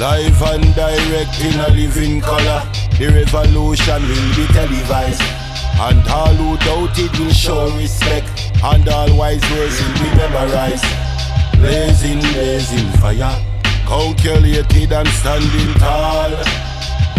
Live and direct in a living color. The revolution will be televised. And all who doubt it will show respect. And all wise words will be memorized. Blazing, blazing fire. Calculated and standing tall.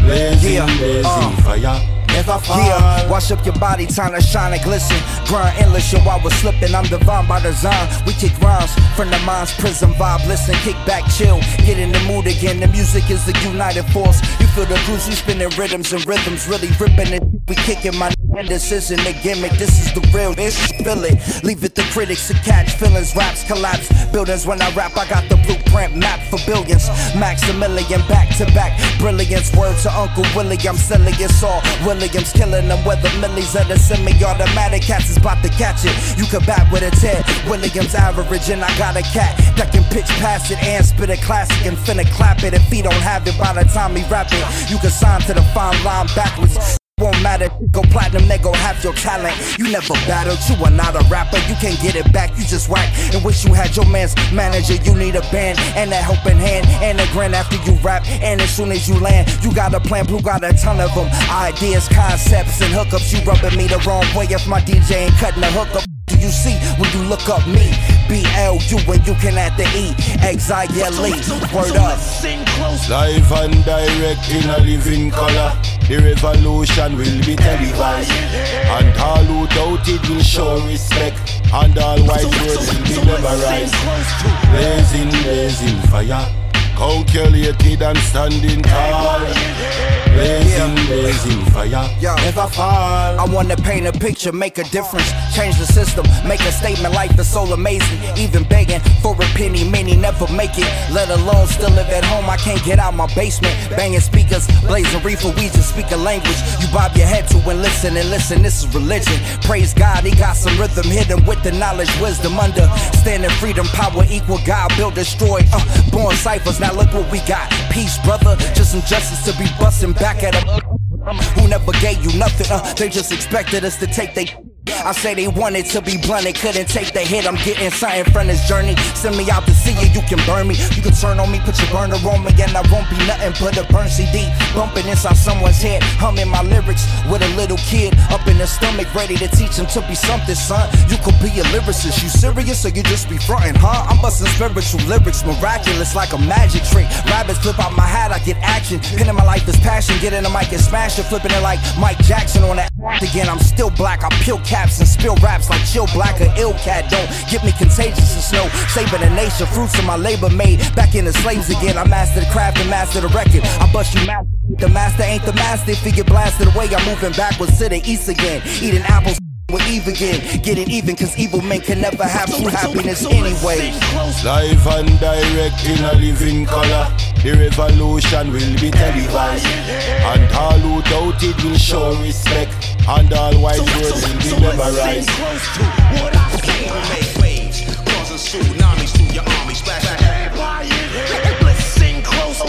Blazing, Yeah, blazing uh. fire. Never fall. Yeah, wash up your body, time to shine and glisten. Grind endless, yo, I was slipping. I'm divine by design. We kick rhymes from the mind's prison vibe. Listen, kick back, chill, get in the mood again. The music is the united force. You feel the grooves, we spinning rhythms and rhythms, really ripping it. We kicking my and this isn't a gimmick, this is the real, this feel it. Leave it to critics to catch feelings, raps collapse. Buildings when I rap, I got the blueprint map for billions. Maximilian back to back, brilliance. Word to Uncle Willie, I'm selling it all. Williams killing them with the millies of the semi-automatic cats is about to catch it. You can bat with a Ted, Williams average, and I got a cat that can pitch past it and spit a classic and finna clap it. If he don't have it by the time he rap it, you can sign to the fine line backwards. Matter, go platinum, they gon' half your talent. You never battled, you are not a rapper. You can't get it back, you just whack. And wish you had your man's manager. You need a band and a helping hand and a grin after you rap. And as soon as you land, you got a plan, Blu got a ton of them. Ideas, concepts, and hookups. You rubbing me the wrong way if my DJ ain't cutting the hookup. Do you see when you look up me? B L U when you can add the E. X I L E. Word up. Live and direct in a living color. The revolution will be televised. And all who doubt it will show respect. And all white words will be memorized. Blazing, blazing fire. Calculated and standing tall. Blazing, blazing fire. Never fall. I wanna paint a picture, make a difference, change the system, make a statement life is so amazing. Even begging for a penny, many never make it. Let alone still live at home, I can't get out my basement. Banging speakers, blazing reefer, we just speak a language. You bob your head to and listen and listen, this is religion. Praise God, he got some rhythm hidden with the knowledge, wisdom, understanding, freedom, power, equal, God, build, destroy. Uh, born ciphers, now look what we got. Peace, brother, just some justice to be busting back at them. Who never gave you nothing, uh, they just expected us to take they. I say they wanted to be blunt, they couldn't take the hit. I'm getting something from this journey. Send me out to see you, you can burn me. You can turn on me, put your burner on me, and I won't be nothing but a burn CD. Bumping inside someone's head, humming my lyrics with a little kid up in the stomach, ready to teach him to be something, son. You could be a lyricist, you serious or you just be frontin', huh? I'm busting spiritual lyrics, miraculous like a magic trick. Rabbits flip out my hat, I get action. Pinning my life is passion, get in the mic and smash it, flipping it like Mike Jackson on that again. I'm still black, I peel caps and spill raps like chill black or ill cat. Don't get me contagious and snow. Saving the nation, fruits of my labor made back in the slaves again. I master the craft and master the record. I bust you master. The master ain't the master if he get blasted away. I'm moving backwards to the east again. Eating apples with Eve again. Getting even cause evil men can never have true happiness anyway. Live and direct in a living color. The revolution will be televised. And all who doubt it will show respect. And all wise words will be memorized. Waves, causing tsunamis through your army, splash Listen close.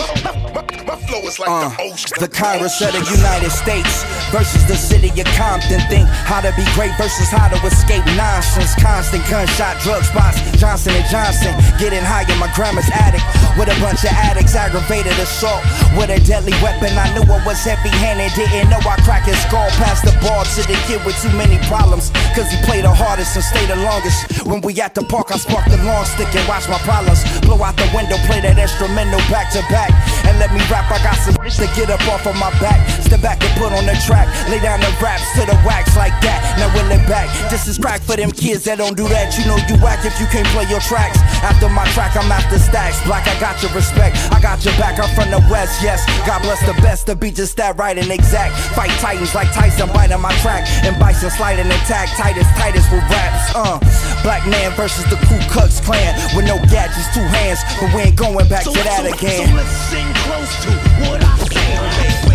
My flow is like the ocean. the Congress of the United States versus the city of Compton. Think how to be great versus how to escape nonsense. Constant gunshot, drug spots, Johnson and Johnson. Getting high in my grandma's attic with a bunch of addicts. Aggravated assault with a deadly weapon. I knew I was heavy-handed, didn't know I cracked his skull. Passed the ball to the kid with too many problems. Cause he played the hardest and stayed the longest. When we at the park, I sparked the long stick and watch my problems blow out the window. Play that instrumental back to back and let me rap. I got some to get up off of my back. Step back and put on the track. Lay down the raps to the wax like that. Now will it back. This is crack for them kids that don't do that. You know you whack if you can't play your tracks. After my track, I'm after stacks. Black, I got your respect. I got your back. I'm from the west, yes. God bless the best. The beat just that right and exact. Fight titans like Tyson biting my track. M. Bison sliding attack. Titus, Titus with raps. Uh, black man versus the Ku Klux Klan. With no gadgets, two hands. But we ain't going back to that again. So listen close to what I say.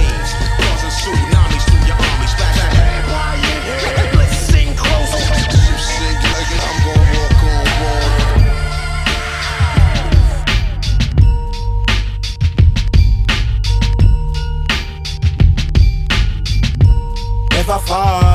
far.